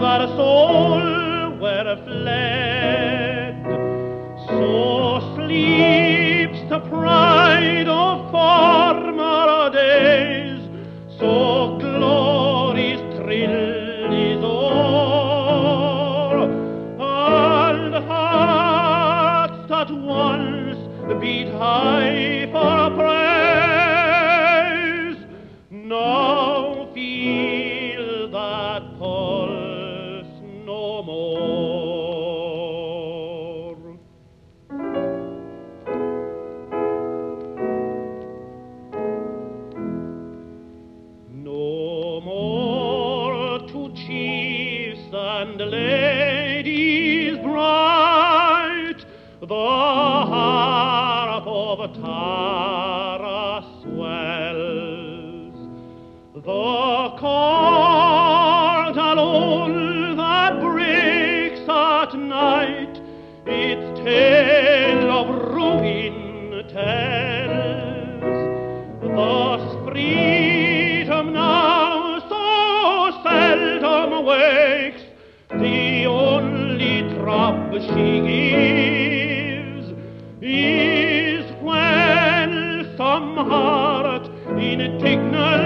if their soul were fled. So sleeps the pride of former days, so glory's thrill is o'er, and hearts that once beat high for praise now and ladies bright, the harp of Tara swells, the chord alone that breaks at night, its tale drop she gives